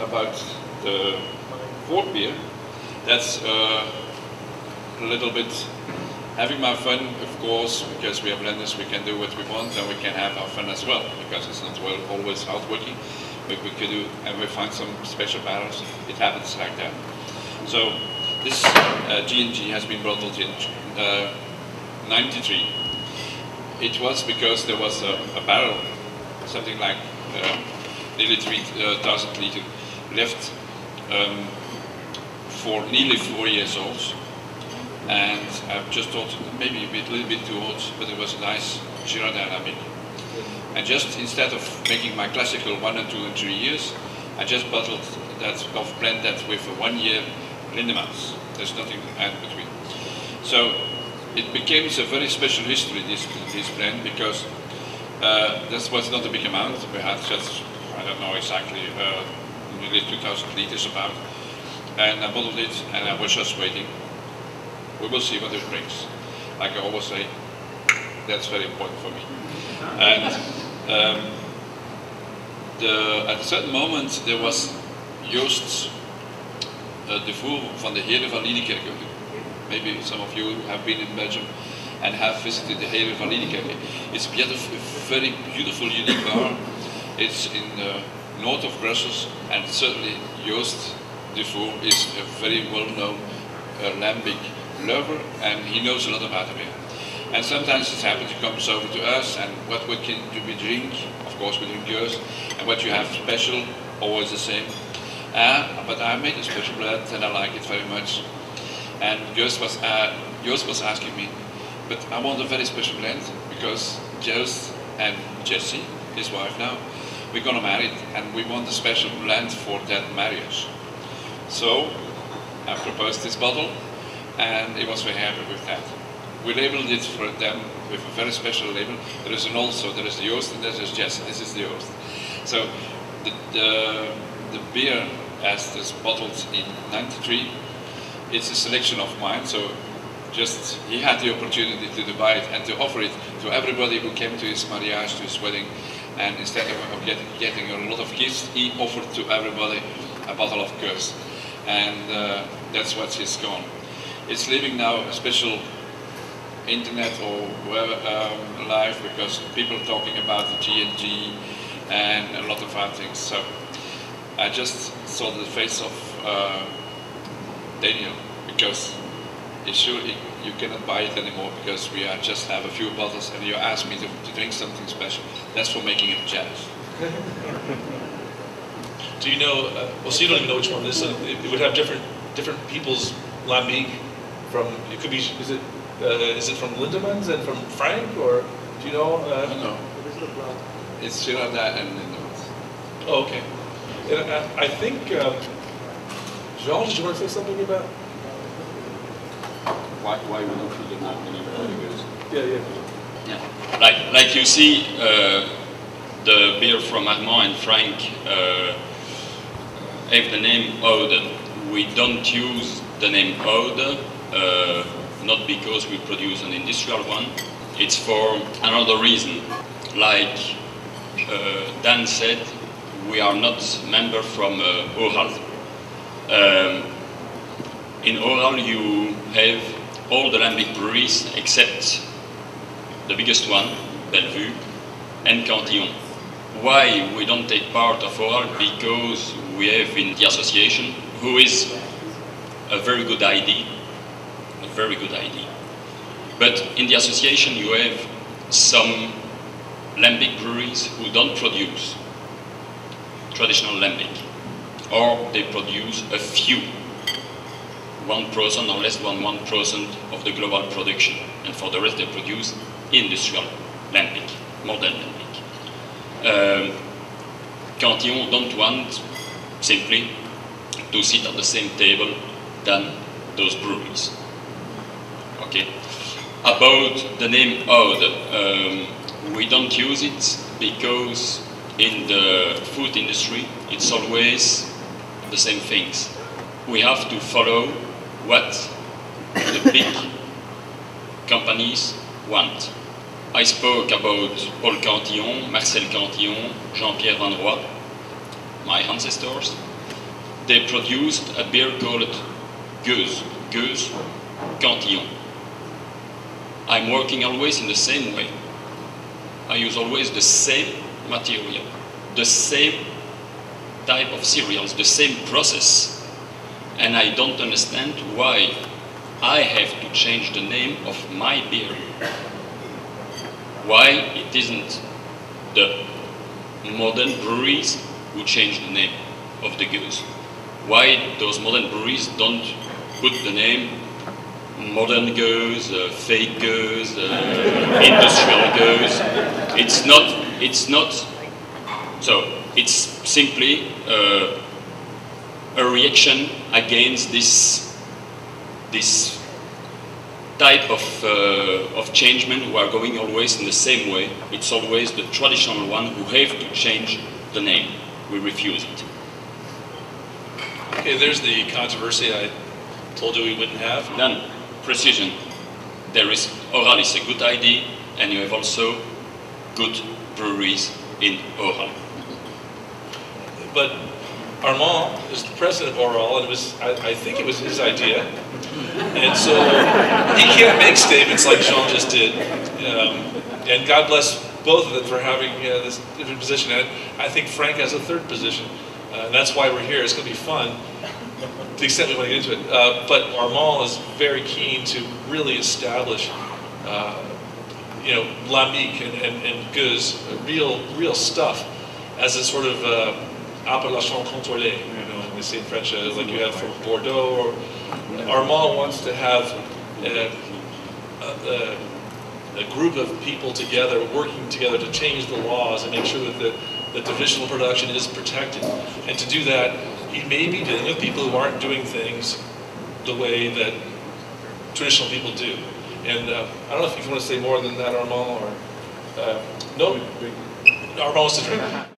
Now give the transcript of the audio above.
about the Ford beer, that's uh, a little bit having my fun, of course, because we have blenders, we can do what we want and we can have our fun as well, because it's not well, always hardworking. We, we could do, and we find some special barrels, it happens like that. So this uh, J&J has been bottled in uh, 93. It was because there was a, a barrel, something like uh, nearly 3,000 liter left um, for nearly four years old. And I just thought maybe a bit, little bit too old, but it was a nice Lambic. And just instead of making my classical one and two and three years, I just bottled that, of blend that with a one year Lindemans. There's nothing in between. So it became a very special history, this, this blend, because uh, this was not a big amount. We had just, I don't know exactly, uh, nearly 2,000 liters about. And I bottled it, and I was just waiting. We will see what it brings. Like I always say, that's very important for me. And um, the, at a certain moment, there was Joost uh, de Voer van de van Liedekerke. Maybe some of you have been in Belgium and have visited the Heeren van Liedekerke. It's a very beautiful, unique bar. It's in the north of Brussels, and certainly Joost de Voer is a very well-known uh, lambic lover, and he knows a lot about beer. And sometimes it happens, he comes over to us, and what, what can do we drink? Of course, we drink yours. And what you have special, always the same. Uh, but I made a special blend, and I like it very much. And Joost was, uh, Joost was asking me, but I want a very special blend, because Joost and Jessie, his wife now, we're gonna marry, and we want a special blend for that marriage. So, I proposed this bottle, and he was very happy with that. We labeled it for them with a very special label. There is an also, there is the Joost and there is Jesse. This is the Joost. So the, the, the beer as this bottled in 93, it's a selection of mine. So just he had the opportunity to buy it and to offer it to everybody who came to his mariage, to his wedding. And instead of get, getting a lot of gifts, he offered to everybody a bottle of Curse. And uh, that's what he's gone. It's living now a special internet or wherever um, live because people are talking about the J&J and a lot of other things. So I just saw the face of uh, Daniel because he surely you cannot buy it anymore because we are just have a few bottles and you ask me to, to drink something special. That's for making him jealous. Do you know, uh, well, so you don't even know which one this is. It, it would have different different people's lambic from, it could be, is it uh, is it from Lindemans and from Frank, or do you know? Uh, no. It's Girardin and Lindemans. Oh, okay. And I, I think, um, Jean, did you want to say something about? Why, why we don't feel many Yeah, yeah. Yeah. Like, like you see, uh, the beer from Armand and Frank uh, have the name Oude. We don't use the name Oude uh, not because we produce an industrial one, it's for another reason. Like uh, Dan said, we are not member from uh, HORAL. Um, in HORAL you have all the lambic breweries except the biggest one, Bellevue, and Cantillon. Why we don't take part of HORAL? Because we have in the association, who is a very good idea, a very good idea. But in the association you have some lambic breweries who don't produce traditional lambic, or they produce a few, one percent or less than one percent of the global production, and for the rest they produce industrial lambic, modern lambic. Um, Cantillon don't want simply to sit at the same table than those breweries. Okay. About the name Oude, um, we don't use it because in the food industry it's always the same things. We have to follow what the big companies want. I spoke about Paul Cantillon, Marcel Cantillon, Jean-Pierre Van Roy, my ancestors. they produced a beer called Gueuze, Gueuze Cantillon. I'm working always in the same way. I use always the same material, the same type of cereals, the same process. And I don't understand why I have to change the name of my beer. Why it isn't the modern breweries who change the name of the gueuze? Why those modern breweries don't put the name modern gueuze, uh, fake gueuze, uh, industrial gueuze? It's not, it's not, so it's simply uh, a reaction against this, this type of, uh, of changemen who are going always in the same way. It's always the traditional one who have to change the name. We refuse it. Okay, there's the controversy I told you we wouldn't have. Then, precision. There is, HORAL is a good idea, and you have also good breweries in HORAL. But Armand is the president of HORAL, and it was, I, I think it was his idea. And so he can't make statements like Jean just did. Um, and God bless both of them for having uh, this different position. And I think Frank has a third position. Uh, and that's why we're here. It's going to be fun to the extent we want to get into it. Uh, but Armand is very keen to really establish, uh, you know, Lambic and, and, and Gueuse, real, real stuff, as a sort of uh, appellation contrôlée, you know, they say in French, uh, like you have for Bordeaux. Or Armand wants to have uh, a, a, a group of people together, working together to change the laws and make sure that the, that traditional production is protected. And to do that, he may be dealing with people who aren't doing things the way that traditional people do. And uh, I don't know if you want to say more than that, Armand, or uh, no, Armand wants to drink.